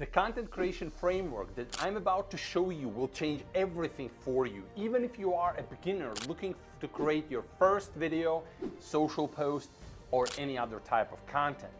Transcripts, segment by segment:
The content creation framework that I'm about to show you will change everything for you, even if you are a beginner looking to create your first video, social post, or any other type of content.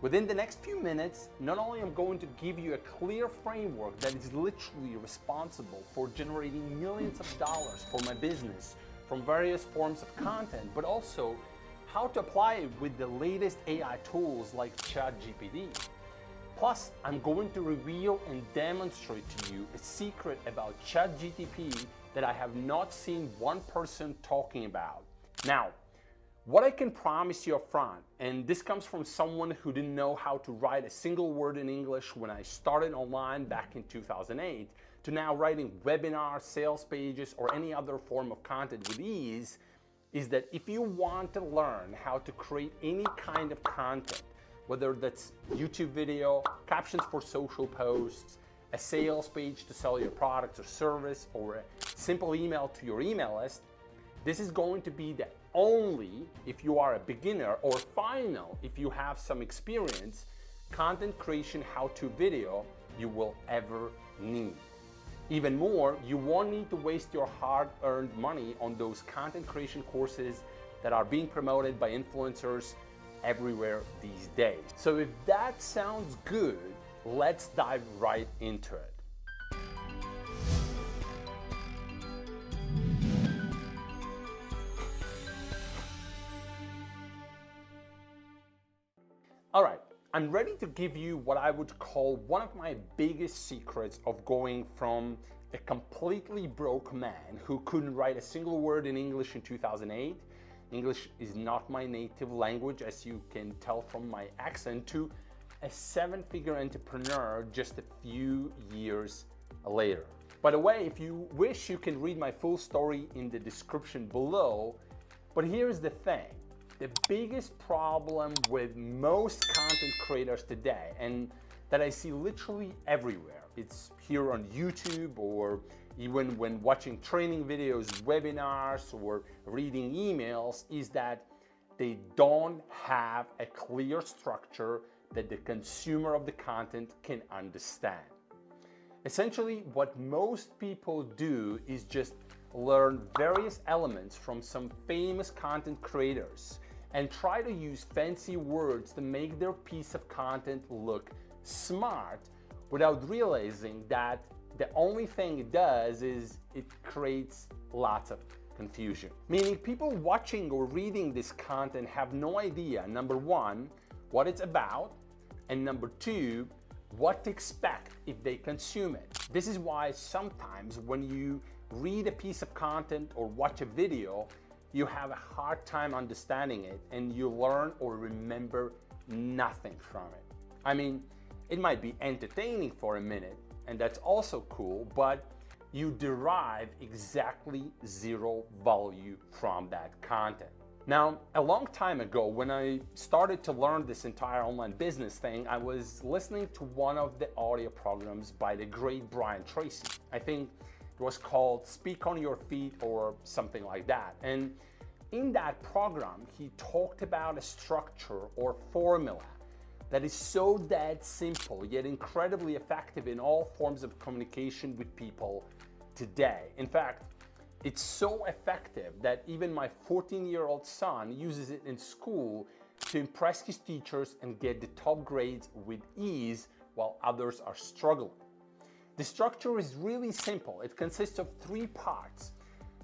Within the next few minutes, not only am going to give you a clear framework that is literally responsible for generating millions of dollars for my business from various forms of content, but also how to apply it with the latest AI tools like ChatGPT. Plus, I'm going to reveal and demonstrate to you a secret about ChatGPT that I have not seen one person talking about. Now, what I can promise you up front, and this comes from someone who didn't know how to write a single word in English when I started online back in 2008, to now writing webinars, sales pages, or any other form of content with ease, is that if you want to learn how to create any kind of content, whether that's YouTube video, captions for social posts, a sales page to sell your products or service, or a simple email to your email list, this is going to be the only if you are a beginner or final if you have some experience content creation how-to video you will ever need. Even more, you won't need to waste your hard-earned money on those content creation courses that are being promoted by influencers everywhere these days. So if that sounds good, let's dive right into it. All right, I'm ready to give you what I would call one of my biggest secrets of going from a completely broke man who couldn't write a single word in English in 2008. English is not my native language, as you can tell from my accent, to a seven figure entrepreneur just a few years later. By the way, if you wish, you can read my full story in the description below. But here's the thing the biggest problem with most content creators today, and that I see literally everywhere, it's here on YouTube or even when watching training videos, webinars, or reading emails, is that they don't have a clear structure that the consumer of the content can understand. Essentially, what most people do is just learn various elements from some famous content creators and try to use fancy words to make their piece of content look smart without realizing that the only thing it does is it creates lots of confusion. Meaning people watching or reading this content have no idea, number one, what it's about, and number two, what to expect if they consume it. This is why sometimes when you read a piece of content or watch a video, you have a hard time understanding it and you learn or remember nothing from it. I mean, it might be entertaining for a minute, and that's also cool, but you derive exactly zero value from that content. Now, a long time ago, when I started to learn this entire online business thing, I was listening to one of the audio programs by the great Brian Tracy. I think it was called Speak on Your Feet or something like that. And in that program, he talked about a structure or formula that is so dead simple yet incredibly effective in all forms of communication with people today. In fact, it's so effective that even my 14 year old son uses it in school to impress his teachers and get the top grades with ease while others are struggling. The structure is really simple. It consists of three parts.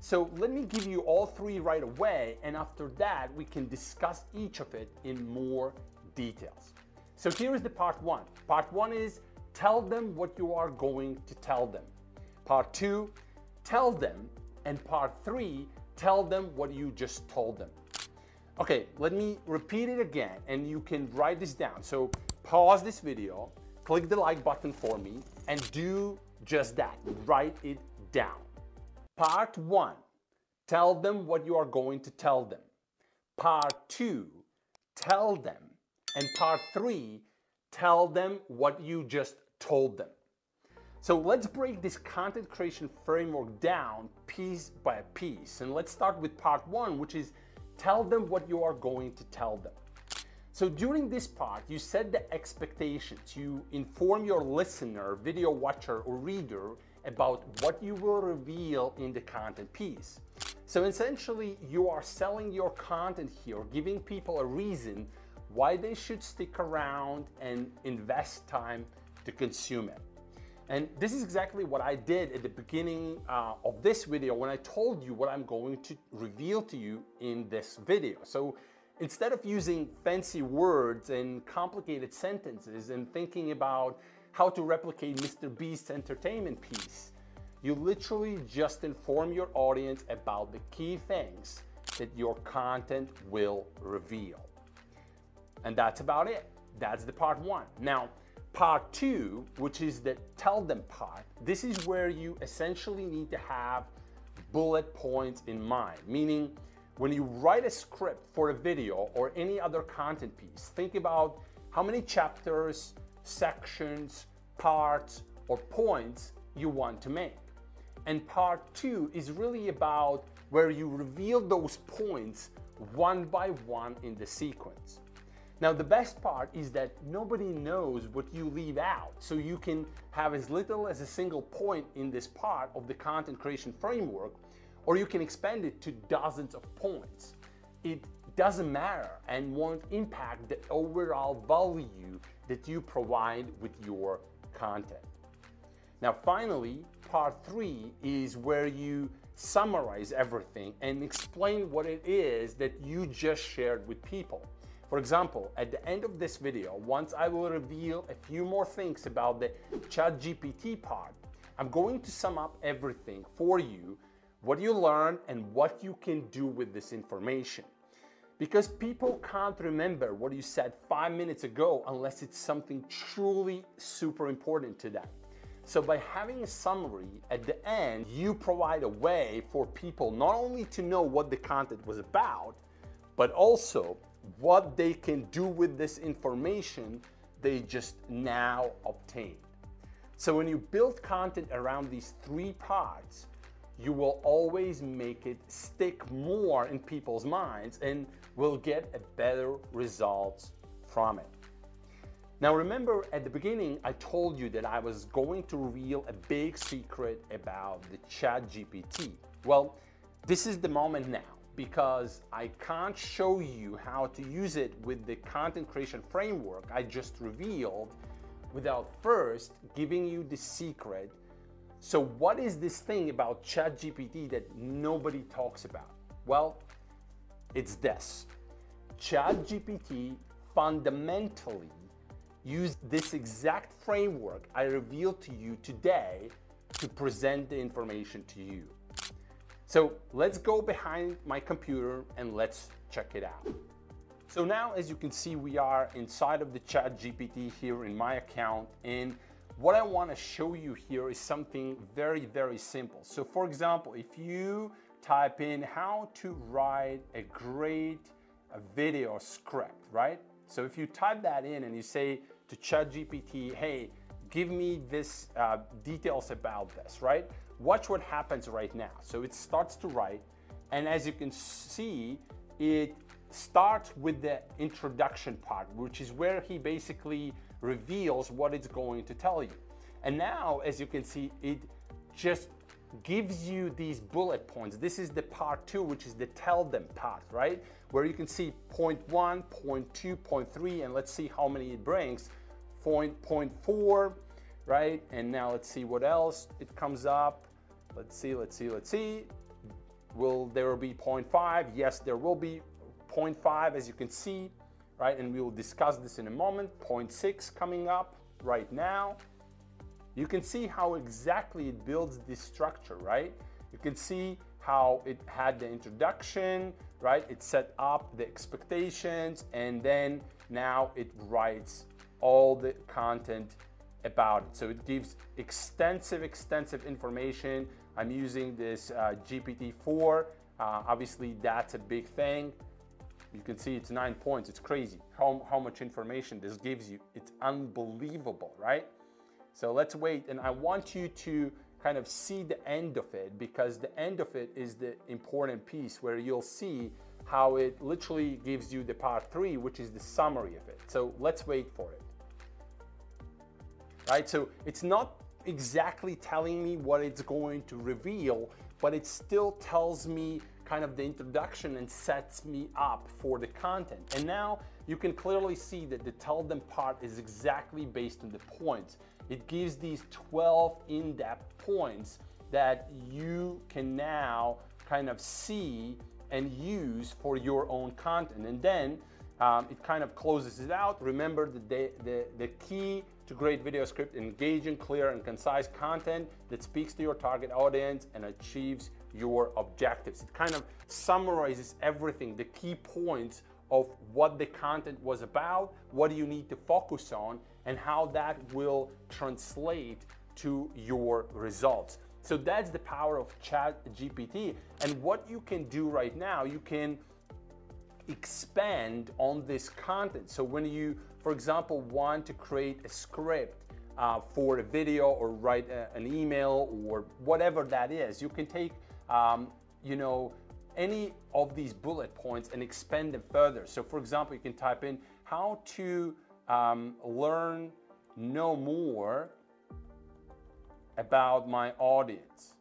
So let me give you all three right away, and after that, we can discuss each of it in more details. So here is the part one. Part one is tell them what you are going to tell them. Part two, tell them. And part three, tell them what you just told them. Okay, let me repeat it again, and you can write this down. So pause this video, click the like button for me, and do just that. Write it down. Part one, tell them what you are going to tell them. Part two, tell them. And part three, tell them what you just told them. So let's break this content creation framework down piece by piece. And let's start with part one, which is tell them what you are going to tell them. So during this part, you set the expectations. You inform your listener, video watcher, or reader about what you will reveal in the content piece. So essentially, you are selling your content here, giving people a reason why they should stick around and invest time to consume it. And this is exactly what I did at the beginning uh, of this video when I told you what I'm going to reveal to you in this video. So instead of using fancy words and complicated sentences and thinking about how to replicate Mr. Beast's entertainment piece, you literally just inform your audience about the key things that your content will reveal. And that's about it. That's the part one. Now, part two, which is the tell them part, this is where you essentially need to have bullet points in mind, meaning when you write a script for a video or any other content piece, think about how many chapters, sections, parts, or points you want to make. And part two is really about where you reveal those points one by one in the sequence. Now, the best part is that nobody knows what you leave out, so you can have as little as a single point in this part of the content creation framework, or you can expand it to dozens of points. It doesn't matter and won't impact the overall value that you provide with your content. Now, finally, part three is where you summarize everything and explain what it is that you just shared with people. For example, at the end of this video, once I will reveal a few more things about the ChatGPT part, I'm going to sum up everything for you, what you learned and what you can do with this information. Because people can't remember what you said five minutes ago unless it's something truly super important to them. So by having a summary at the end, you provide a way for people not only to know what the content was about, but also what they can do with this information they just now obtained. So when you build content around these three parts, you will always make it stick more in people's minds and will get a better results from it. Now remember at the beginning I told you that I was going to reveal a big secret about the chat GPT. Well, this is the moment now because I can't show you how to use it with the content creation framework I just revealed without first giving you the secret. So what is this thing about ChatGPT that nobody talks about? Well, it's this. ChatGPT fundamentally used this exact framework I revealed to you today to present the information to you. So let's go behind my computer and let's check it out. So now, as you can see, we are inside of the chat GPT here in my account. And what I wanna show you here is something very, very simple. So for example, if you type in how to write a great video script, right? So if you type that in and you say to ChatGPT, hey, give me this uh, details about this, right? Watch what happens right now. So it starts to write, and as you can see, it starts with the introduction part, which is where he basically reveals what it's going to tell you. And now, as you can see, it just gives you these bullet points. This is the part two, which is the tell them part, right? Where you can see point one, point two, point three, and let's see how many it brings. Point, point four, right? And now let's see what else it comes up. Let's see, let's see, let's see. Will there be 0.5? Yes, there will be 0.5 as you can see, right? And we will discuss this in a moment. 0.6 coming up right now. You can see how exactly it builds this structure, right? You can see how it had the introduction, right? It set up the expectations and then now it writes all the content about it. So it gives extensive, extensive information. I'm using this uh, GPT-4. Uh, obviously, that's a big thing. You can see it's nine points. It's crazy how, how much information this gives you. It's unbelievable, right? So let's wait. And I want you to kind of see the end of it because the end of it is the important piece where you'll see how it literally gives you the part three, which is the summary of it. So let's wait for it. Right, so it's not exactly telling me what it's going to reveal, but it still tells me kind of the introduction and sets me up for the content. And now you can clearly see that the tell them part is exactly based on the points. It gives these 12 in-depth points that you can now kind of see and use for your own content. And then um, it kind of closes it out. Remember the, the, the key to great video script, engaging, clear, and concise content that speaks to your target audience and achieves your objectives. It kind of summarizes everything, the key points of what the content was about, what you need to focus on, and how that will translate to your results. So that's the power of Chat GPT. And what you can do right now, you can expand on this content. So when you, for example, want to create a script uh, for a video or write a, an email or whatever that is, you can take, um, you know, any of these bullet points and expand them further. So for example, you can type in how to um, learn, know more about my audience.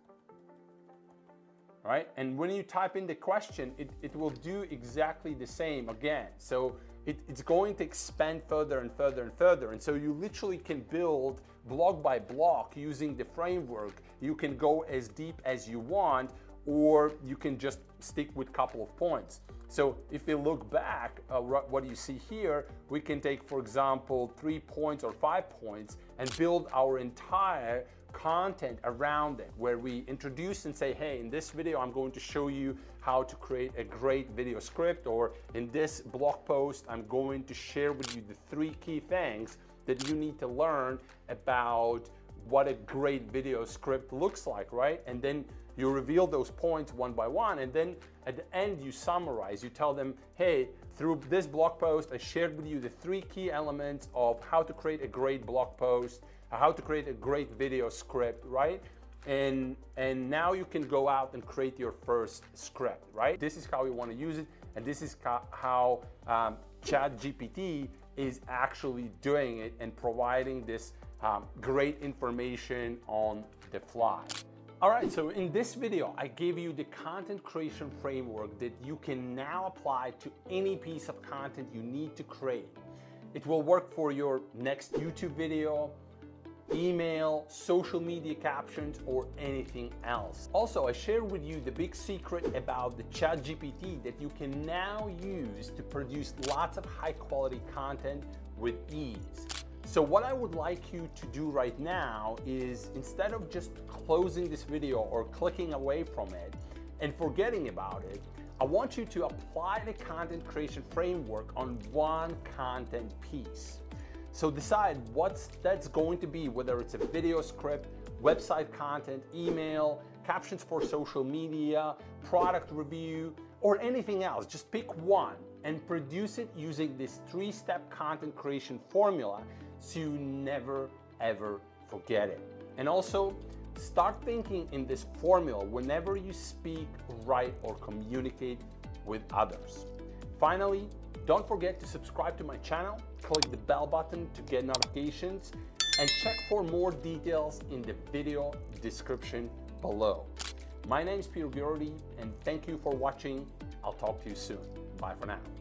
Right? And when you type in the question, it, it will do exactly the same again. So it, it's going to expand further and further and further. And so you literally can build block by block using the framework. You can go as deep as you want, or you can just stick with a couple of points. So if we look back, uh, what you see here, we can take, for example, three points or five points and build our entire content around it where we introduce and say, hey, in this video, I'm going to show you how to create a great video script or in this blog post, I'm going to share with you the three key things that you need to learn about what a great video script looks like, right? And then you reveal those points one by one, and then at the end you summarize. You tell them, hey, through this blog post, I shared with you the three key elements of how to create a great blog post, how to create a great video script, right? And, and now you can go out and create your first script, right? This is how you want to use it, and this is how um, ChatGPT is actually doing it and providing this um, great information on the fly. All right, so in this video, I gave you the content creation framework that you can now apply to any piece of content you need to create. It will work for your next YouTube video, email, social media captions, or anything else. Also, I share with you the big secret about the ChatGPT that you can now use to produce lots of high quality content with ease. So what I would like you to do right now is instead of just closing this video or clicking away from it and forgetting about it, I want you to apply the content creation framework on one content piece. So decide what's that's going to be, whether it's a video script, website content, email, captions for social media, product review, or anything else. Just pick one and produce it using this three-step content creation formula so you never ever forget it. And also, start thinking in this formula whenever you speak, write, or communicate with others. Finally, don't forget to subscribe to my channel, click the bell button to get notifications, and check for more details in the video description below. My name is Peter Garety, and thank you for watching. I'll talk to you soon. Bye for now.